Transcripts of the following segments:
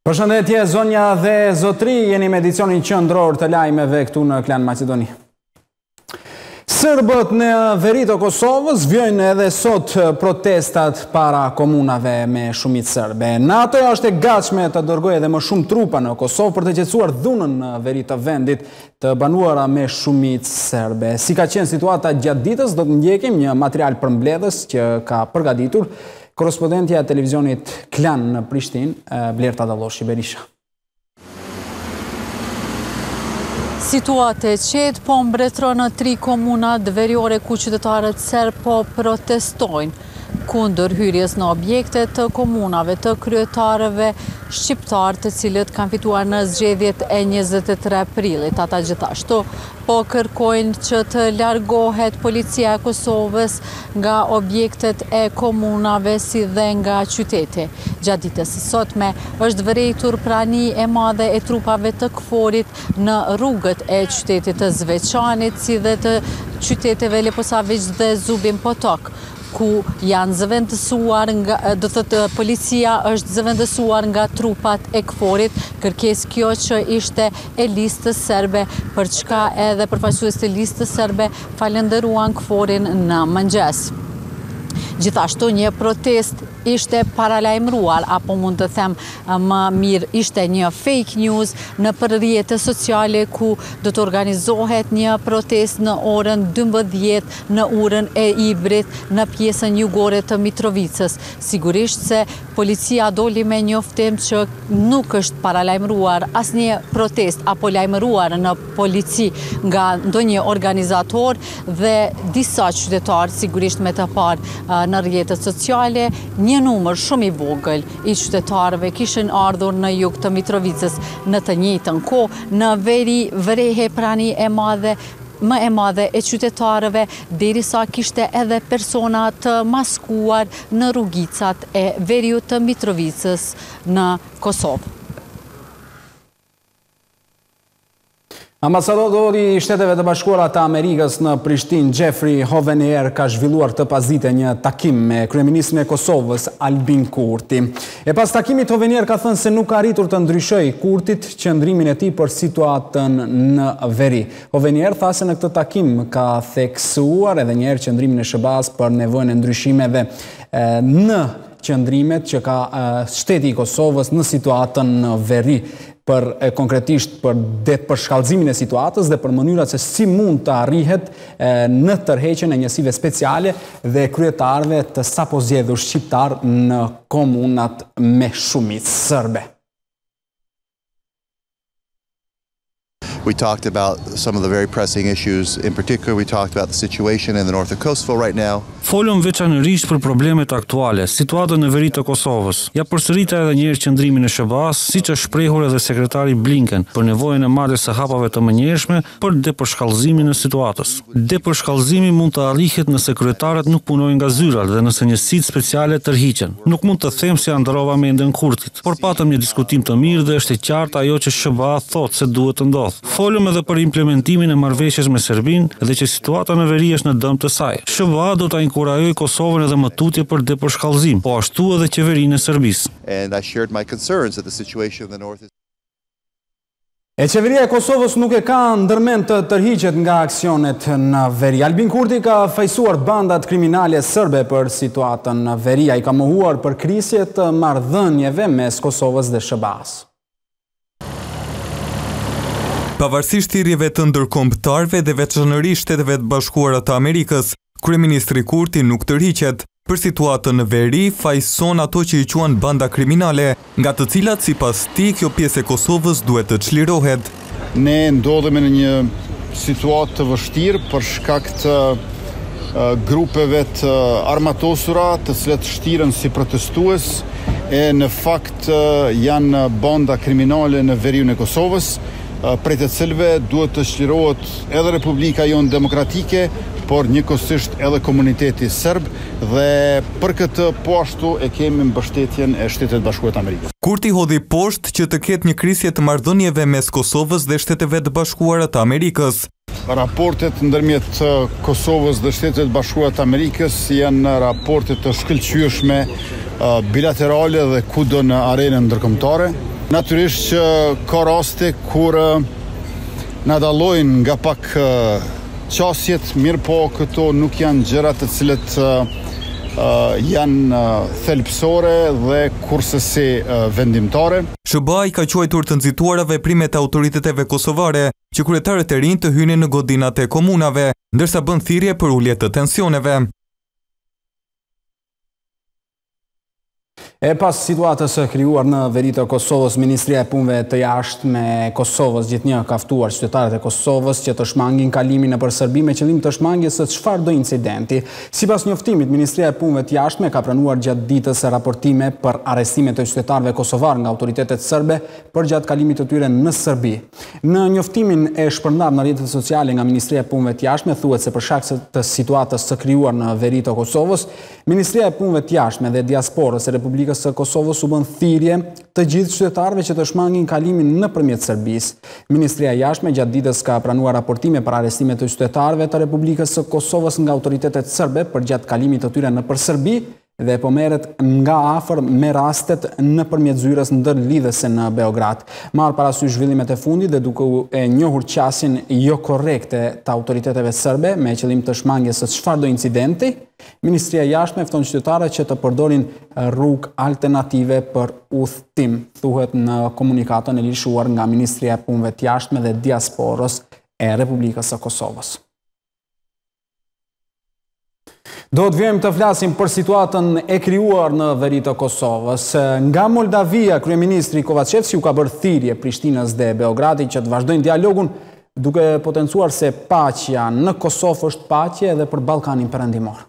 Përshëndetje zonja dhe zotëri, jeni me edicionin qendror të lajmeve këtu në Klan Maqedoni. Serbët në veri të Kosovës vijojnë edhe sot protestat para komunave me shumicë serbe. NATO është e gatshme të dërgojë edhe më shumë trupa në Kosovë për të qetësuar dhunën në veri të vendit të banuara me shumicë serbe. Si ka qenë situata gjatë ditës, do të ndjekim një material përmbledhës që ka përgatitur Korrespondentja e televizionit Klan në Prishtinë, Blerta Dalloshi Berisha. Situatë e qetë po mbretëron në tri komunat veriore ku qytetarët serbë po protestojnë kundër hyrjes në objekte të komunave të kryetarëve shqiptarë të cilët kanë fituar në zgjedhjet e 23 prillit. Ata gjithashtu Po kërkojnë që të largohet Policia e Kosovës nga objektet e komunave si dhe nga qyteti. Gjatë ditës së sotme është vërejtur prani e madhe e trupave të KFOR-it në rrugët e qytetit të Zveçanit si dhe të qyteteve Leposaviq dhe Zubin Potok, ku janë zëvendësuar nga, do të thotë policia është zëvendësuar nga trupat e KFOR-it, kërkesë kjo që ishte e Listës Serbe, për çka edhe përfaqësuesit e Listës Serbe falënderuan KFOR-in në mëngjes. Gjithashtu një protestë ishte paralajmëruar, apo mund të them më mirë ishte një fake news nëpër rrjete sociale ku do të organizohet një protestë në orën 12 në urën e Ibrit në pjesën jugore të Mitrovicës. Sigurisht se Policia doli me njoftim që nuk është paralajmëruar asnjë protestë apo lajmëruar në polici nga ndonjë organizator dhe disa qytetarë sigurisht me të parë në rrjetet sociale një numër shumë i vogël i qytetarëve kishin ardhur në jug të Mitrovicës në të njëjtën kohë në veri vërehej prani e madhe më e madhe e qytetarëve derisa kishte edhe persona të maskuar në rrugicat e veriut të Mitrovicës në Kosovë. Ambasadori i Shteteve të Bashkuara të Amerikës në Prishtinë, Jeffrey Hovenier, ka zhvilluar këtë pasdite një takim me kryeministrin e Kosovës, Albin Kurti. E pas takimit, Hovenier ka thënë se nuk ka arritur të ndryshojë Kurtit qëndrimin e tij për situatën në veri. Hovenier tha se në këtë takim ka theksuar edhe një herë qëndrimin e SHBA-së për nevojën e ndryshimeve në qëndrimet që ka shteti i Kosovës në situatën në veri për konkretisht për depërshkallëzimin e situatës dhe për mënyrat se si mund të arrihet në tërheqjen e njësive speciale dhe kryetarëve të sapozgjedhur shqiptar në komunat me shumicë sërbe. We talked about some of the very pressing issues, in particular we talked about the situation in the north of Kosovo right now. Folëm veçanërisht për problemet aktuale, situatën në veri të Kosovës. Ia përsërita edhe një herë qëndrimin e SHBA-së, siç është shprehur edhe sekretari Blinken, për nevojën e marrjes së hapave të menjëhershme, për depërshkallëzimin e situatës. Depërshkallëzimi mund të arrihet nëse kryetarët nuk punojnë nga zyrat dhe nëse njësitë speciale tërhiqen. Nuk mund të them se ia ndërrova mendjen Kurtit, por patëm një diskutim të mirë dhe është e qartë ajo që SHBA thotë se duhet të ndodhë. Folëm edhe për implementimin e marrëveshjes me Serbinë dhe që situata në veri është në dëm të saj. SHBA do ta inkurajojë Kosovën edhe më tutje për depërshkallëzim, po ashtu edhe qeverinë e Serbisë. E Qeveria e Kosovës nuk e ka ndërmend të tërhiqet nga aksionet në veri. Albin Kurti ka fajësuar bandat kriminale sërbe për situatën në veri. Ai ka mohuar për krisje të marrëdhënieve mes Kosovës dhe SHBA-së. Pavarësisht thirrjeve të ndërkombëtarëve dhe veçanërisht Shteteve të Bashkuara të Amerikës, Kryeministri Kurti nuk tërhiqet. Për situatën në veri, fajëson ato që i quan banda kriminale, nga të cilat sipas tij kjo pjesë e Kosovës duhet të çlirohet. Ne ndodhemi në një situatë të vështirë për shkak të grupeve të armatosura, të cilat shtiren si protestues e në fakt janë banda kriminale në veriun e Kosovës. prej të cilëve duhet të çlirohet edhe Republika jonë demokratike, por njëkohësisht edhe komuniteti serb dhe për këtë po ashtu e kemi mbështetjen e Shteteve të Bashkuara të Amerikës. Kurti hodhi poshtë që të ketë një krisje të marrëdhënieve mes Kosovës dhe Shteteve të Bashkuara të Amerikës, Raportet ndërmjet Kosovës dhe Shteteve të Bashkuara të Amerikës janë raporte të shkëlqyeshme bilaterale dhe kudo në arenën ndërkombëtare. Natyrisht që ka raste kur na dallojnë nga pak qasjet, mirëpo këto nuk janë gjëra të cilat janë thelbësore dhe kurrsesi vendimtare. SHBA i ka quajtur të nxituara veprimet e autoriteteve kosovare që kryetarët e rinj të hynin në godinat e komunave, ndërsa bën thirrje për ulje të tensioneve. E pas situatës së krijuar në veri të Kosovës, Ministria e Punëve të Jashtme e Kosovës gjithnjë ka ftuar qytetarët e Kosovës që të shmangin kalimin nëpër Serbi me qëllim të shmangjes së çfarëdo incidenti. Sipas njoftimit, Ministria e Punëve të Jashtme ka pranuar gjatë ditës raportime për arrestime të qytetarëve kosovarë nga autoritetet serbe përgjatë kalimit të tyre në Serbi. Në njoftimin e shpërndarë në rrjetet sociale nga Ministria e Punëve të Jashtme thuhet se për shkak të situatës së krijuar në veri të Kosovës, Ministria e Punëve të Jashtme dhe Diasporës e Republikës së Kosovës u bën thirrje të gjithë qytetarëve që të shmangin kalimin nëpërmjet Serbisë. Ministria e Jashtme gjatë ditës ka pranuar raportime për arrestime të qytetarëve të Republikës së Kosovës nga autoritetet serbe përgjatë kalimit të tyre nëpër Serbi, dhe po merret nga afër me rastet nëpërmjet zyrës ndërlidhëse në Beograd. Marrë parasysh zhvillimet e fundit dhe duke e njohur qasjen jokorrekte të autoriteteve serbe me qëllim të shmangjes së çfarëdo incidenti, Ministria e Jashtme fton qytetarët që të përdorin rrugë alternative për udhëtim, thuhet në komunikatën e lëshuar nga Ministria e Punëve të Jashtme dhe Diasporës e Republikës së Kosovës. Do të vijojmë të flasim për situatën e krijuar në veri të Kosovës. Nga Moldavia, kryeministri Kovaçevski u ka bërë thirrje Prishtinës dhe Beogradit që të vazhdojnë dialogun, duke potencuar se paqja në Kosovë është paqe edhe për Ballkanin Perëndimor.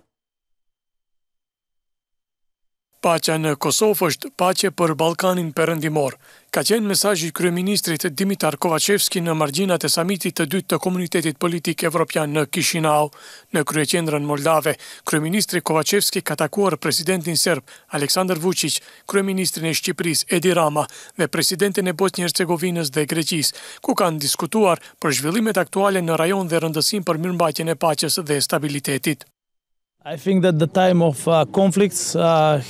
Paqja në Kosovë është paqe për Ballkanin Perëndimor, ka qenë mesazhi i kryeministrit Dimitar Kovaçevski në margjinat e Samitit të dytë të Komunitetit Politik Evropian në Kishinau. Në kryeqendrën moldave, kryeministri Kovaçevski ka takuar presidentin serb, Aleksandër Vuçiq, kryeministrin e Shqipërisë, Edi Rama, dhe presidentin e Bosnjë-Hercegovinës dhe Greqisë, ku kanë diskutuar për zhvillimet aktuale në rajon dhe rëndësinë për mirëmbajtjen e paqes dhe stabilitetit. I think that the time of uh, conflicts uh,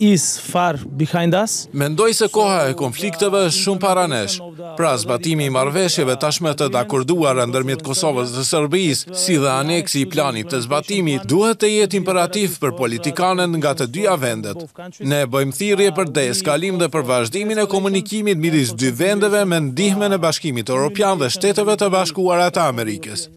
is far behind us. Mendoj se koha e konflikteve është shumë para nesh. Pra, zbatimi i marrëveshjeve tashmë të dakorduara ndërmjet Kosovës dhe Serbisë, si dhe aneksi i planit të zbatimit, duhet të jetë imperativ për politikanët nga të dyja vendet. Ne bëjmë thirrje për deeskalim dhe për vazhdimin e komunikimit midis dy vendeve me ndihmën e Bashkimit Europian dhe Shteteve të Bashkuara të Amerikës.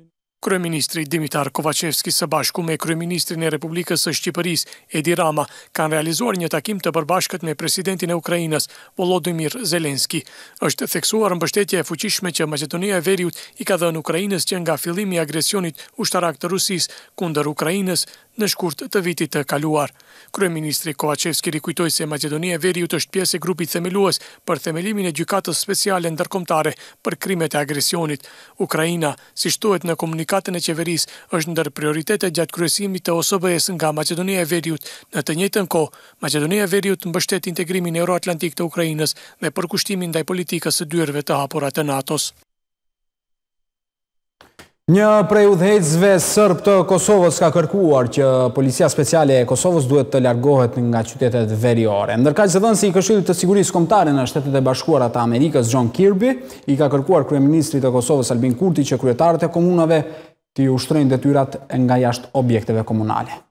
Kryeministri Dimitar Kovaçevski së bashku me Kryeministrin e Republikës së Shqipërisë, Edi Rama, kanë realizuar një takim të përbashkët me Presidentin e Ukrainës, Volodymyr Zelensky. Është theksuar mbështetja e fuqishme që Maqedonia e Veriut i ka dhënë Ukrainës që nga fillimi i agresionit ushtarak të Rusisë kundër Ukrainës në shkurt të vitit të kaluar. Kryeministri Kovaçevski rikujtoi se Maqedonia e Veriut është pjesë e grupit themelues për themelimin e Gjykatës Speciale Ndërkombëtare për Krimet e Agresionit, Ukraina, siç thuhet në komunikatën e qeverisë, është ndër prioritetet gjatë kryesimit të OSBE-së nga Maqedonia e Veriut. Në të njëjtën kohë, Maqedonia e Veriut mbështet integrimin euroatlantik të Ukrainës dhe përkushtimin ndaj politikës së dyerve të hapura të NATO-s. Një prej udhëheqësve serbë të Kosovës ka kërkuar që Policia Speciale e Kosovës duhet të largohet nga qytetet veriore. Ndërkaq zëdhënësi i Këshillit të Sigurisë Kombëtare në Shtetet e Bashkuara të Amerikës, John Kirby, i ka kërkuar kryeministrit të Kosovës Albin Kurti që kryetarët e komunave t'i ushtrojnë detyrat nga jashtë objekteve komunale.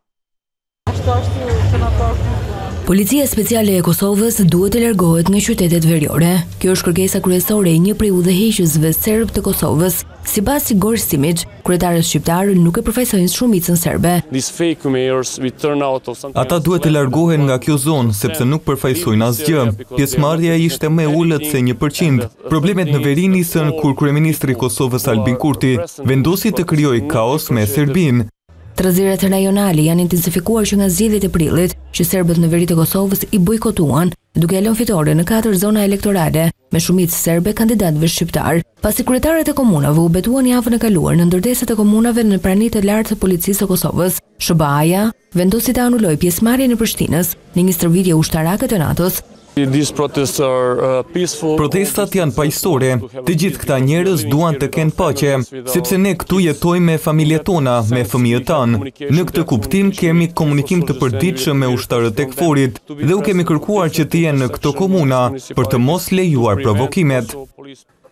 Policia Speciale e Kosovës duhet të largohet nga qytetet veriore. Kjo është kërkesa kryesore e një prej udhëheqësve serbë të Kosovës. Sipas Igor Simic, Kryetarët shqiptarë nuk e përfaqësojnë shumicën serbe. Ata duhet të largohen nga kjo zonë, sepse nuk përfaqësojnë asgjë. Pjesëmarrja ishte më e ulët se një përqind. Problemet në veri nisën kur kryeministri i Kosovës Albin Kurti vendosi të krijojë kaos me Serbinë. Trazirat rajonale janë intensifikuar që nga zgjedhjet e prillit, që serbët në veri të Kosovës i bojkotuan duke e lënë fitoren në katër zona elektorale me shumicë serbe kandidatëve shqiptarë. Pasi kryetarët e komunave u betuan javën e kaluar në ndërtesat e komunave në prani të lartë të Policisë së Kosovës, SHBA-ja vendosi të anulojë pjesëmarrjen e Prishtinës në një stërvitje ushtarake të NATO-s. Uh, Protestat janë paqësore. Të gjithë këta njerëz duan të kenë paqe, sepse ne këtu jetojmë me familjet tona, me fëmijët tanë. Në këtë kuptim kemi komunikim të përditshëm me ushtarët e KFOR-it. Dhe u kemi kërkuar që të jenë në këto komuna për të mos lejuar provokimet.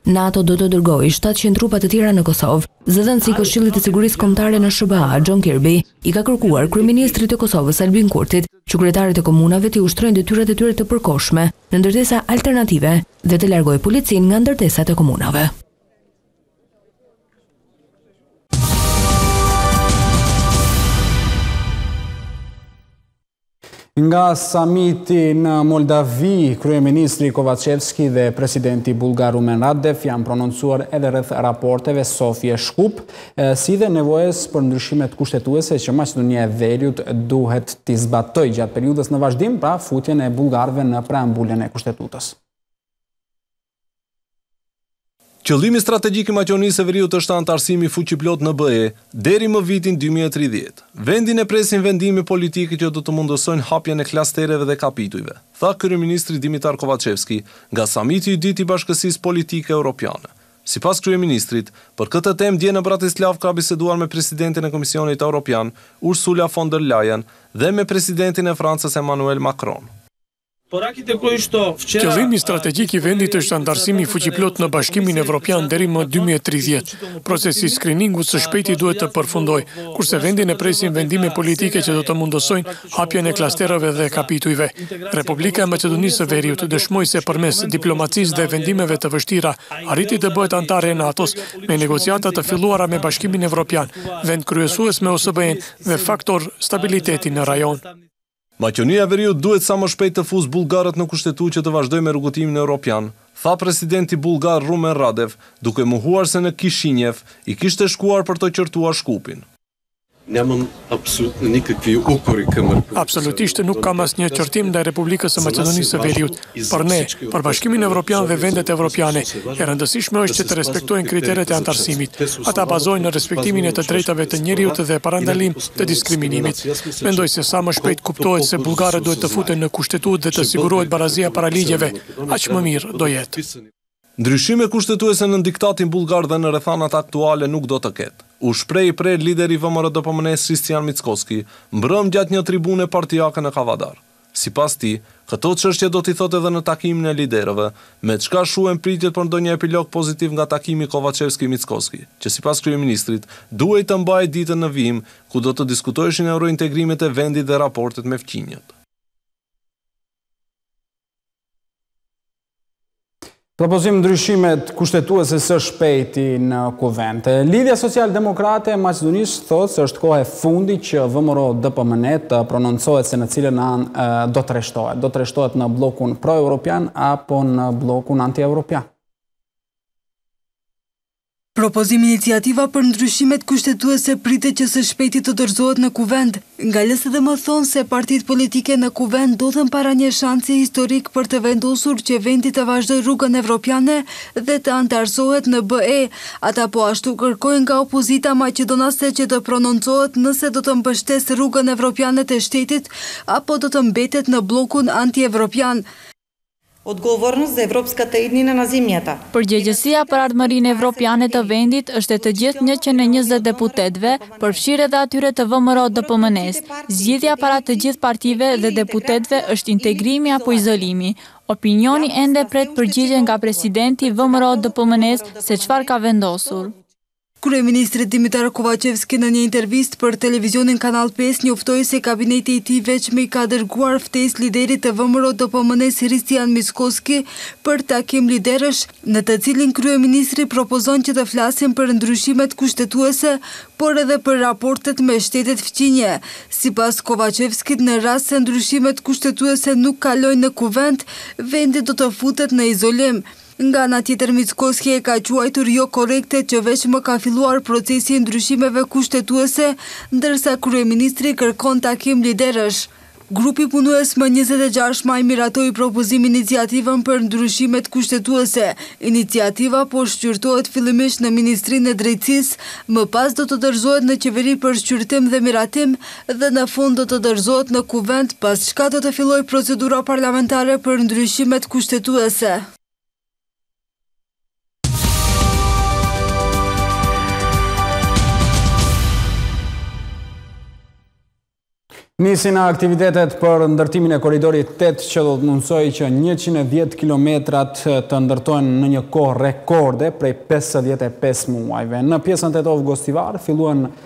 NATO do të dërgojë shtatëqind trupa të tjera në Kosovë. Zëdhënësi i Këshillit të Sigurisë Kombëtare në SHBA, John Kirby, i ka kërkuar kryeministrit të Kosovës, Albin Kurtit, që kryetarët e komunave t'i ushtrojnë detyrat e tyre të përkohshme në ndërtesa alternative dhe të largojë policinë nga ndërtesat e komunave. Nga samiti në Moldavi, kryeministri Kovaçevski dhe presidenti bullgar Rumen Radev janë prononcuar edhe rreth raporteve Sofje-Shkup, si dhe nevojës për ndryshimet kushtetuese që Maqedonia e Veriut duhet t'i zbatojë gjatë periudhës në vazhdim, pra futjen e bullgarëve në preambulën e Kushtetutës. Qëllimi strategjik i Maqedonisë së Veriut është anëtarësimi fuqiplot në BE, deri më vitin dy mijë e tridhjetë. Vendin e presin vendime politike që do të mundësojnë hapjen e klastereve dhe kapitujve, tha kryeministri Dimitar Kovaçevski nga Samiti i dytë i Bashkësisë Politike Europiane. Sipas kryeministrit, për këtë temë dje në Bratislavë ka biseduar me presidenten e Komisionit Europian, Ursula von der Leyen dhe me presidentin e Francës Emmanuel Macron. Qëllimi strategjik i vendit është anëtarësimi fuqiplot në Bashkimin Evropian deri më dy mijë e tridhjetë. Procesi i skriningut së shpejti duhet të përfundojë, kurse vendin e presin vendime politike që do të mundësojnë hapjen e klasterëve dhe kapitujve. Republika e Maqedonisë së Veriut dëshmoi se përmes diplomacisë dhe vendimeve të vështira arriti të bëhet anëtare e NATO-s me negociata të filluara me Bashkimin Evropian, vend kryesues me OSBE-në dhe faktor stabiliteti në rajon. Maqedonia e Veriut duhet sa më shpejt të fusë bullgarët në Kushtetutë që të vazhdojë me rrugëtimin europian, tha presidenti bullgar Rumen Radev, duke mohuar se në Kishinjev i kishte shkuar për të qortuar Shkupin. Absolutisht nuk kam asnjë qortim ndaj Republikës së Maqedonisë së Veriut. Për ne, për Bashkimin Evropian dhe vendet evropiane, e rëndësishme është që të respektohen kriteret e anëtarësimit. Ata bazohen në respektimin e të drejtave të njeriut dhe parandalim të diskriminimit. Mendoj se sa më shpejt kuptohet se bullgarët duhet të futen në Kushtetutë dhe të sigurohet barazia para ligjeve, aq më mirë do jetë. Ndryshime kushtetuese nën diktatin bullgar dhe në rrethanat aktuale nuk do të ketë, u shpreh i prerë lideri i VMRO-DPMNE-së Hristijan Mickoski, mbrëmë gjatë një tribune partiake në Kavadar. Sipas tij, këto çështje do t'i thotë edhe në takimin e liderëve, me çka shuhen pritjet për ndonjë epilog pozitiv nga takimi Kovaçevski-Mickoski, që sipas kryeministrit, duhej të mbahej ditët në vijim, ku do të diskutoheshin eurointegrimet e vendit dhe raportet me fqinjët. Propozim ndryshimet kushtetuese së shpejti në kuvend. Lidhja Social Demokrate e Maqedonisë thotë se është koha e fundit që VMRO-DPMNE të prononcohet se në cilën anë do të rreshtohet. Do të rreshtohet në bllokun pro-europian apo në bllokun anti-europian. Propozim iniciativa për ndryshimet kushtetuese pritet që së shpejti të dorëzohet në Kuvend. Nga LSDM thonë se partitë politike në Kuvend ndodhen para një shansi historik për të vendosur që vendi të vazhdojë rrugën evropiane dhe të anëtarësohet në BE. Ata po ashtu kërkojnë nga opozita maqedonase që të prononcohet nëse do të mbështesë rrugën evropiane të shtetit apo do të mbetet në bllokun antievropian. Odgovornost za evropskata idnina na zemjata. Përgjegjësia për ardhmërinë evropiane të vendit është e të gjithë njëqind e njëzet deputetëve, përfshirë edhe atyre të VMRO-DPMNE-së. Zgjidhja para të gjithë partive dhe deputetëve është integrimi apo izolimi. Opinioni ende pret përgjigjen nga presidenti i VMRO-DPMNE-së se çfarë ka vendosur. Kryeministri Dimitar Kovaçevski në një intervistë për televizionin Kanal pesë njoftoi se kabineti i tij veçmë i ka dërguar ftesë liderit të VMRO-DPMNE-së Hristijan Mickoski për takim liderësh, në të cilin kryeministri propozon që të flasim për ndryshimet kushtetuese, por edhe për raportet me shtetet fqinje. Sipas Kovaçevskit, në rast se ndryshimet kushtetuese nuk kalojnë në Kuvend, vendi do të futet në izolim. Nga ana tjetër Mickoski e ka quajtur jo korrekte që veç më ka filluar procesi i ndryshimeve kushtetuese ndërsa kryeministri kërkon takim liderësh. Grupi punues më njëzet e gjashtë maj miratoi propozim iniciativën për ndryshimet kushtetuese, iniciativa po shqyrtohet fillimisht në Ministrinë e Drejtësisë, më pas do të dorëzohet në Qeveri për shqyrtim dhe miratim, dhe në fund do të dorëzohet në Kuvend, pas çka do të fillojë procedura parlamentare për ndryshimet kushtetuese. Nisin aktivitetet për ndërtimin e korridorit 8 që do të mundësojë që 110 km të ndërtohen në një kohë rekorde prej 55 muajve. Në pjesën Tetovë Gostivar, filluan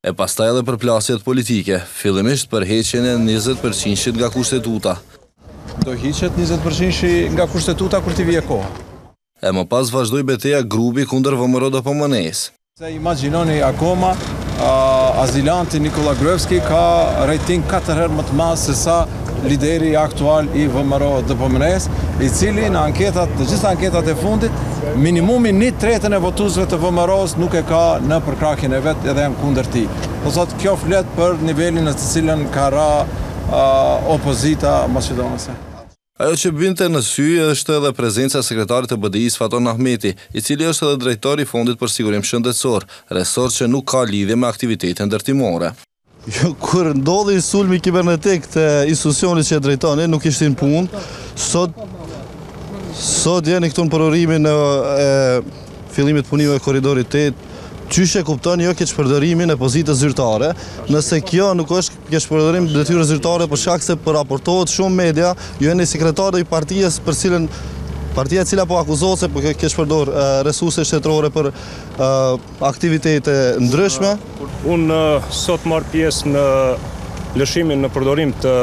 e pastaj edhe përplasjet politike, fillimisht për heqjen e njëzet përqindshit nga Kushtetuta. Do hiqet njëzet përqindshi nga Kushtetuta kur t'i vijë koha. E më pas vazhdoi beteja Grubi kundër VMRO-DPMNE-së. S'e imagjinoni akoma, azilanti Nikolla Gruevski ka rejting katër herë më të madh se sa lideri aktual i VMRO DPMNE-së, i cili në anketat, të gjitha anketat e fundit, minimumi një tretën e votuesve të VMRO-s nuk e ka në përkrahjen e vet edhe janë kundër tij. Do të thotë, kjo flet për nivelin në të cilën ka ra opozita maqedonase. Ajo që binte në sy është edhe prezenca e sekretarit të BDI-së Faton Ahmeti, i cili është edhe drejtor i Fondit për Sigurim Shëndetësor, resor që nuk ka lidhje me aktivitete ndërtimore. Kur ndodhi sulmi kibernetik te institucioni që e drejtoni, nuk ishit në punë. Sot jeni këtu në përurimin e fillimit punimeve korridorit 8 qysh e kuptoni ju keqpërdorimin e pozitës zyrtare, nëse kjo nuk është keqpërdorim i detyrës zyrtare për shkak se po raportohet shumë media, ju jeni sekretar i partisë për cilën partia e cila po akuzohet se po keqpërdor resurse shtetërore për aktivitete ndryshme. Unë sot marr pjesë në lëshimin në përdorim të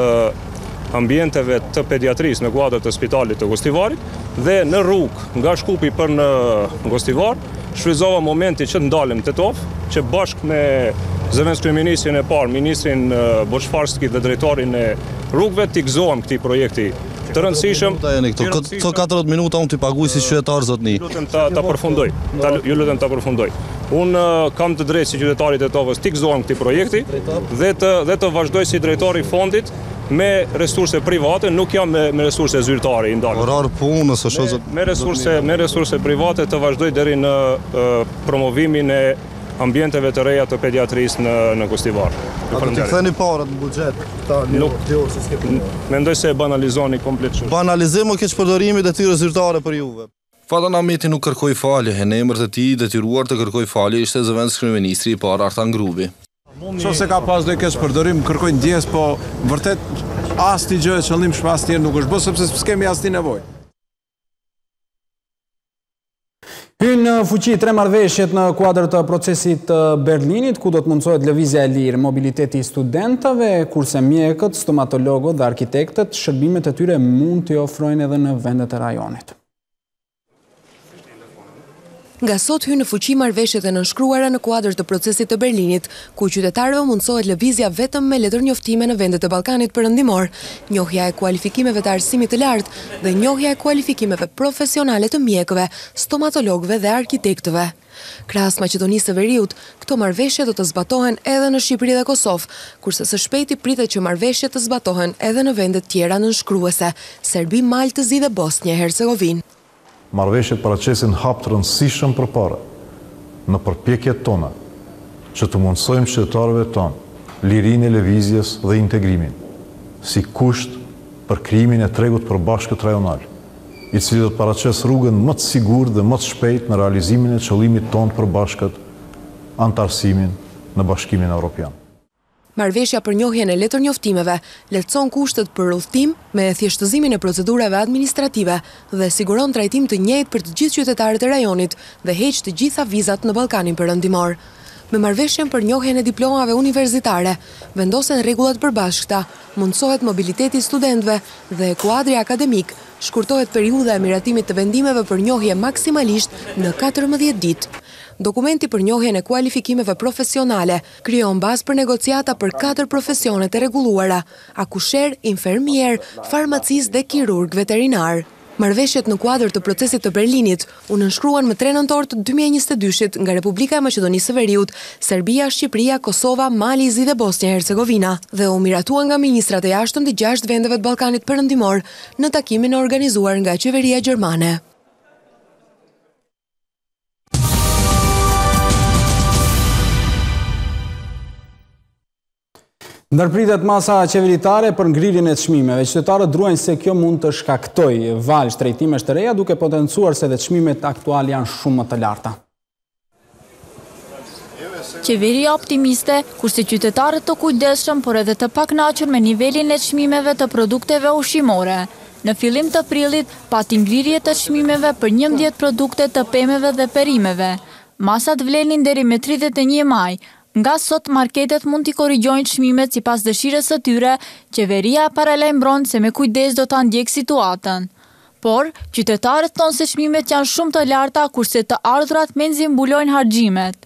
ambienteve të pediatrisë në kuadër të spitalit të Gostivarit dhe në rrugë nga Shkupi për në Gostivar, shfrytëzova momentin që të ndalem Tetovë, që bashkë me zëvendëskryeministrin e parë, ministrin Boçvarski dhe drejtorin e rrugëve, t'i gëzohem këtij projekti Të rëndësishëm. Këta jeni këtu. Këto 14 minuta unë t'i paguj si qytetar zotni. Ju lutem ta ta përfundoj. Ta ju lutem ta përfundoj. Unë kam të drejtë si qytetar i Tetovës t'i gëzohem këtij projekti dhe të dhe të vazhdoj si drejtor i fondit me resurse private, nuk jam me, me resurse zyrtare i ndalë. Orar pune, së shoh zot. Me resurse, me resurse private të vazhdoj deri në uh, promovimin e ambienteve të reja të pediatrisë në në Gostivar. A do të ktheni paret në buxhet ta një nuk, dy orë se skepin. Mendoj se e banalizoni komplet çështjen. Banalizim o keqpërdorimi i detyrës zyrtare për juve. Faton Ahmeti nuk kërkoi falje, e në emër të tij i detyruar të kërkojë falje ishte zëvendëskryeministri i parë Artan Grubi. Qoftë se ka pas ndonjë keqpërdorim, kërkoj ndjesë, po vërtet asnjë gjë e qëllimshme asnjëherë nuk është bë sepse s'kemi asnjë nevojë. Hyjnë në fuqi tre marrëveshjet në kuadër të procesit të Berlinit, ku do të mundësohet lëvizja e lirë, mobiliteti i studentëve, kurse mjekët, stomatologët dhe arkitektët, shërbimet e tyre mund t'i ofrojnë edhe në vendet e rajonit. Nga sot hyjnë në fuqi marrëveshjet e nënshkruara në kuadër të Procesit të Berlinit, ku qytetarëve u mundësohet lëvizja vetëm me letërnjoftime në vendet e Ballkanit Perëndimor, njohja e kualifikimeve të arsimit të lartë dhe njohja e kualifikimeve profesionale të mjekëve, stomatologëve dhe arkitektëve. Krahas Maqedonisë së Veriut, këto marrëveshje do të zbatohen edhe në Shqipëri dhe Kosovë, kurse së shpejti pritet që marrëveshjet të zbatohen edhe në vendet tjera nënshkruese, Serbi, Mal të Zi dhe Bosnjë e Hercegovinë. Marrëveshjet paraqesin hap të rëndësishëm përpara në përpjekjet tona që t'u mundësojmë qytetarëve tanë lirinë e lëvizjes dhe integrimin, si kusht për krijimin e tregut të përbashkët rajonal, i cili do të paraqesë rrugën më të sigurt dhe më të shpejtë në realizimin e qëllimit tonë të përbashkët, anëtarësimin në Bashkimin Evropian. Marrëveshja për njohjen e letërnjoftimeve lehtëson kushtet për udhëtim me thjeshtëzimin e procedurave administrative dhe siguron trajtim të njëjtë për të gjithë qytetarët e rajonit dhe heq të gjitha vizat në Ballkanin Perëndimor. Me Marrëveshjen për njohjen e diplomave universitare vendosen rregulla të përbashkëta, mundësohet mobiliteti i studentëve dhe kuadrit akademik, shkurtohet periudha e miratimit të vendimeve për njohje maksimalisht në katërmbëdhjetë ditë. Dokumenti për njohjen e kualifikimeve profesionale, Krijon bazë për negociata për katër profesionet e rregulluara, akusherë, infermierë, farmacistë dhe kirurgë veterinarë. Marrëveshjet në kuadër të Procesit të Berlinit u nënshkruan më tre nëntor të dy mijë e njëzet e dyshit nga Republika e Maqedonisë së Veriut, Serbia, Shqipëria, Kosova, Mali i Zi dhe Bosnja e Hercegovina dhe u miratuan nga ministrat e jashtëm të gjashtë vendeve të Ballkanit Perëndimor në takimin e organizuar nga qeveria gjermane. Ndërpritet masa qeveritare për ngrirjen e çmimeve. Qytetarët druajnë se kjo mund të shkaktojë valë shtrejtimesh të reja duke potencuar se edhe çmimet aktuale janë shumë më të larta. Qeveria optimiste, kurse qytetarët të kujdesshëm, por edhe të pakënaqur me nivelin e çmimeve të produkteve ushqimore. Në fillim të prillit, pati ngrirje të çmimeve për njëmbëdhjetë produkte të pemëve dhe perimeve. Masat vlenin deri me tridhjetë e një maj. Nga sot marketet mund t'i korrigjojnë çmimet sipas dëshirës së tyre, qeveria paralajmëron se me kujdes do ta ndjekë situatën. Por, qytetarët thonë se çmimet janë shumë të larta kurse të ardhurat mezi mbulojnë harxhimet.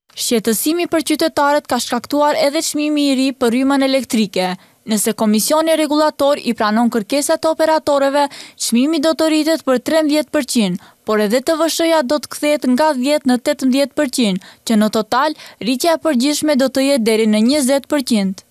Shqetësim për qytetarët ka shkaktuar edhe çmimi i ri për rrymën elektrike. Nëse Komisioni Rregullator i pranon kërkesat e operatorëve, çmimi do të rritet për trembëdhjetë për qind, por edhe TVSH-ja do të kthehet nga dhjetë në tetëmbëdhjetë për qind, që në total, rritja e përgjithshme do të jetë deri në njëzet për qind.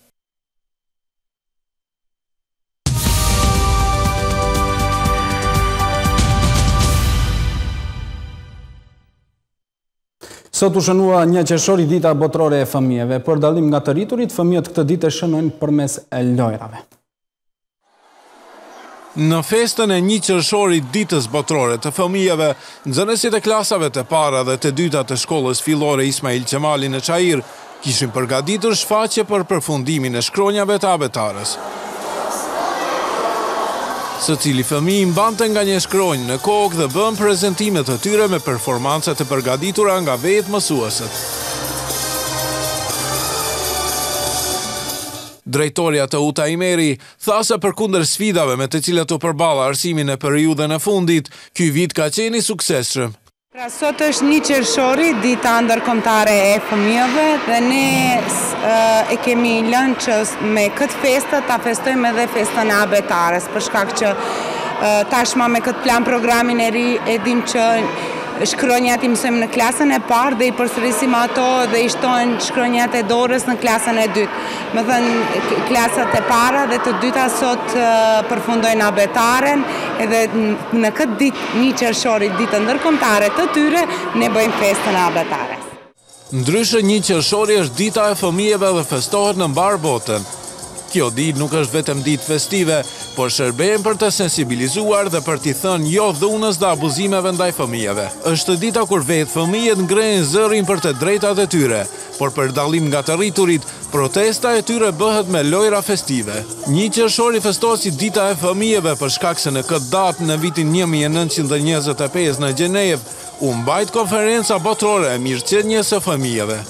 Sot u shënua një qershori Dita Botërore e Fëmijëve. Për dallim nga të rriturit, fëmijët këtë ditë e shënojnë përmes lojërave. Në festën e një qershorit Ditës Botërore të Fëmijëve, nxënësit e klasave të para dhe të dyta të shkollës fillore Ismail Qemali në Çair, Kishin përgatitur shfaqje për përfundimin e shkronjave të Abetares. Secili fëmijë mbante nga një shkronjë në kokë dhe bënë prezentimet e tyre me performancat e përgatitura nga vetë mësueset. Drejtorja Teuta Imeri, tha se përkundër sfidave me të cilat u përball arsimi në periudhën e fundit, ky vit ka qenë i suksesshëm. Pra sot është një qershori, dita ndërkombëtare e fëmijëve dhe ne e kemi lënë që me këtë festë ta festojmë edhe festën e abetares, për shkak që tashma me këtë plan programin e ri e dim që shkronjat i mësojmë në klasën e parë dhe i përsërisim ato dhe i shtohen shkronjat e dorës në klasën e dytë. Më thënë klasat e para dhe të dyta sot përfundojnë abetaren edhe në këtë ditë një qershori ditë ndërkombëtare të tyre ne bëjmë festën e abetares. Ndryshe një qershori është dita e fëmijëve dhe festohet në mbarë botën. Kjo ditë nuk është vetëm ditë festive, por shërben për të sensibilizuar dhe për t'i thënë jo dhunës dhe abuzimeve ndaj fëmijëve. Është dita kur vetë fëmijët ngrenë zërin për të drejtat e tyre, Por për dallim nga të rriturit, protesta e tyre bëhet me lojra festive. Një qershori festohet si Dita e Fëmijëve për shkak se në këtë datë në vitin një mijë e nëntëqind e njëzet e pesë në Gjenevë u mbajt Konferenca Botërore e Mirëqenies së Fëmijëve.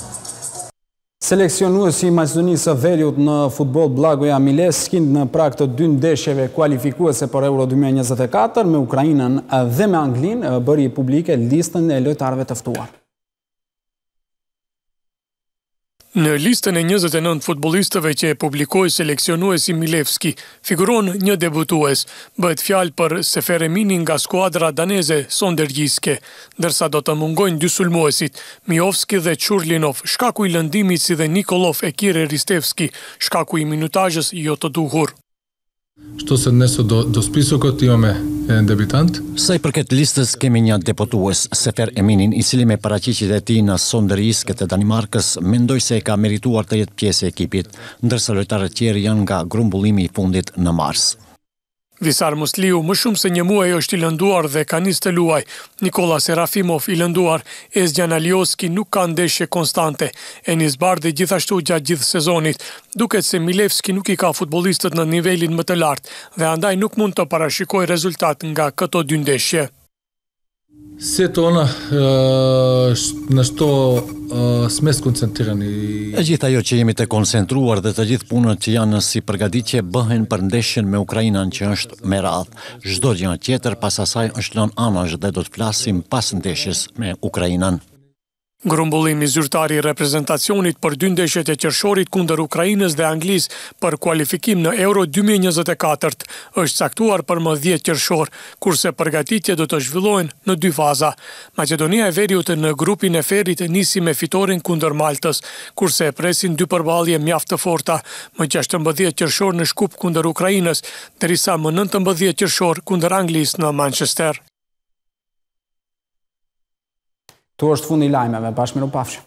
Seleksionuesi i Maqedonisë së Veriut në futboll Blagoja Milevski në prag të dy ndeshjeve kualifikuese për Euro dy mijë e njëzet e katër me Ukrainën dhe me Anglinë bëri publike listën e lojtarëve të ftuar. Në listën e njëzet e nëntë futbollistëve që e publikoi seleksionuesi Milevski, figuron një debutues. Bëhet fjalë për Sefer Eminin nga skuadra daneze Sonderjyske, ndërsa do të mungojnë dy sulmuesit, Miovski dhe Churlinov, shkaku i lëndimit si dhe Nikolov e Kire Ristevski, shkaku i minutazhës jo të duhur. Shto se odnesuva do spisokot imame eden debitant. Sa i përket listës kemi një debutues, Sefer Eminin, i cili me paraqitjet e tij në Sonderjyske të Danimarkës, mendoj se e ka merituar të jetë pjesë e ekipit, ndërsa lojtarët tjerë janë nga grumbullimi i fundit në mars. Visar Musliu më shumë se një muaj është i lënduar dhe ka nisur të luajë, Nikolla Serafimov i lënduar, Ezgjan Alioski nuk ka ndeshje konstante, Enis Bardhi gjithashtu gjatë gjithë sezonit, Duket se Milevski nuk i ka futbollistët në nivelin më të lartë dhe andaj nuk mund të parashikojë rezultat nga këto dy ndeshje. Seto ona na shto sme skoncentrirani. E gjithë ajo që jemi të koncentruar dhe të gjithë punët që janë si përgatitje bëhen për ndeshjen me Ukrainën që është me radhë. Çdo gjë tjetër pas asaj është lënë anash dhe do të flasim pas ndeshjes me Ukrainën. Grumbullimi zyrtar i reprezentacionit për dy ndeshjet e qershorit kundër Ukrainës dhe Anglisë për kualifikim në Euro dy mijë e njëzet e katër është caktuar për më dhjetë qershor, kurse përgatitjet do të zhvillohen në dy faza. Maqedonia e Veriut në grupin e ferrit nisi me fitoren kundër Maltës, kurse e presin dy përballje mjaft të forta, më gjashtëmbëdhjetë qershor në Shkup kundër Ukrainës, derisa më nëntëmbëdhjetë qershor kundër Anglisë në Manchester. Tu është fundi i lajmeve, bashkë mirupafshim.